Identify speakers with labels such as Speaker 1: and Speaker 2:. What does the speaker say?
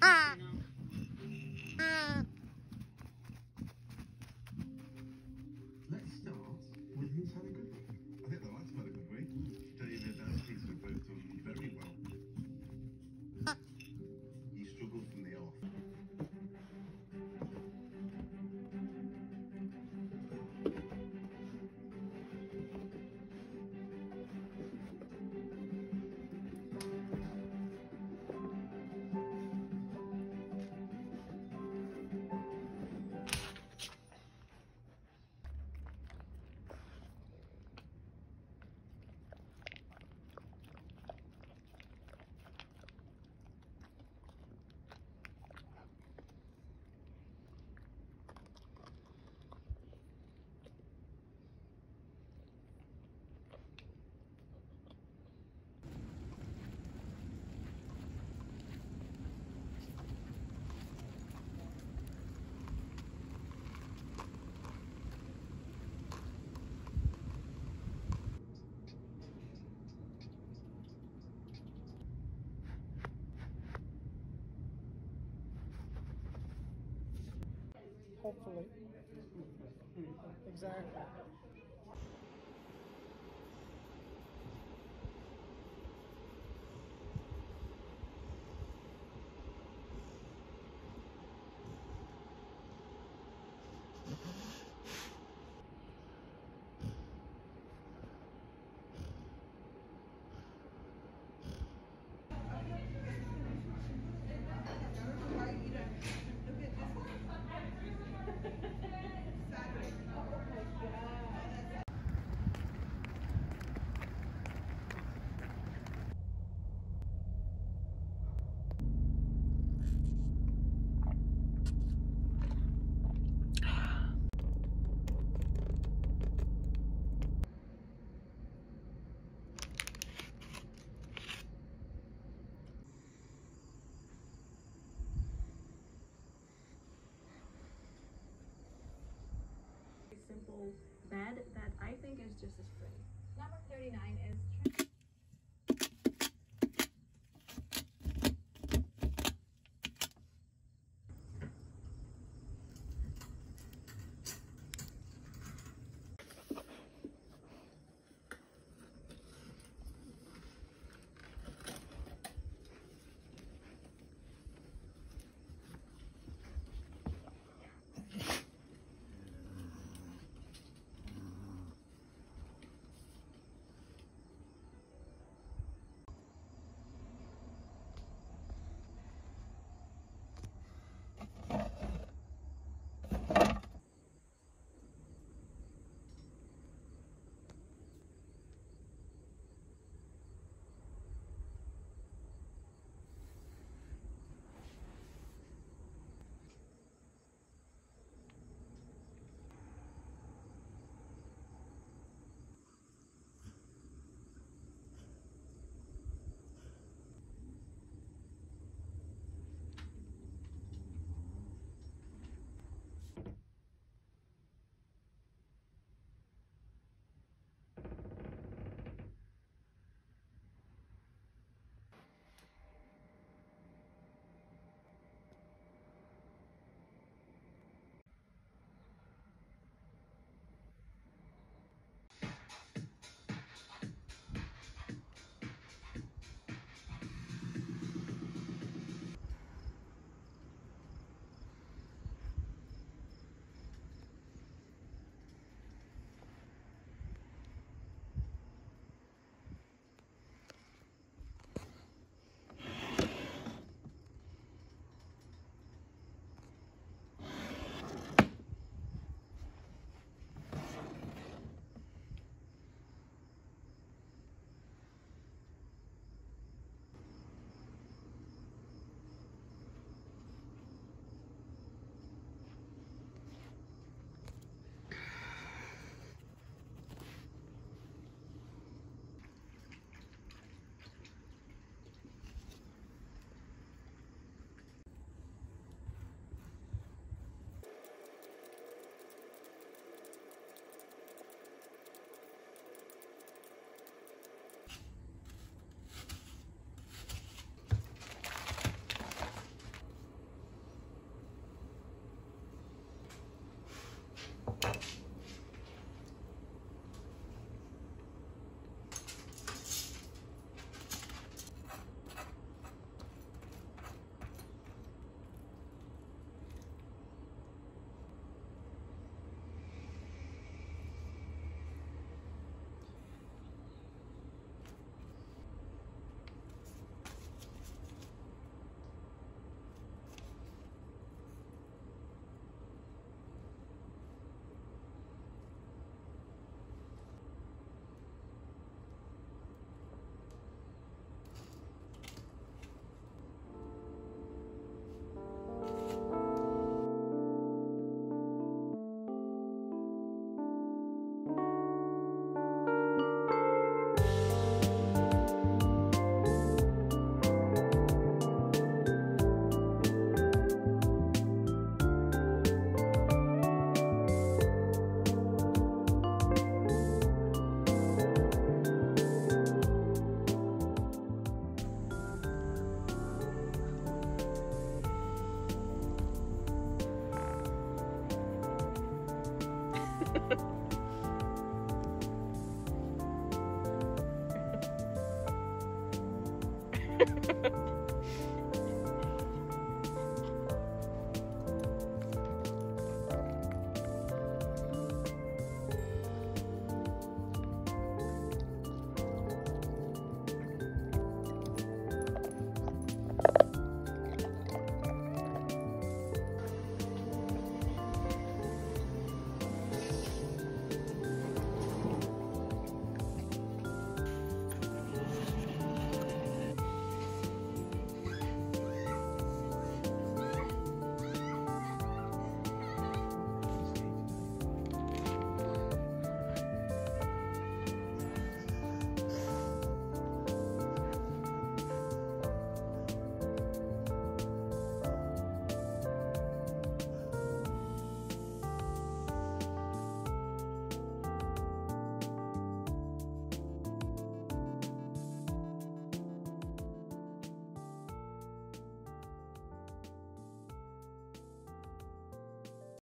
Speaker 1: Ah.
Speaker 2: Hopefully. Exactly.
Speaker 3: bed that I think is just as pretty.
Speaker 4: Number 39 is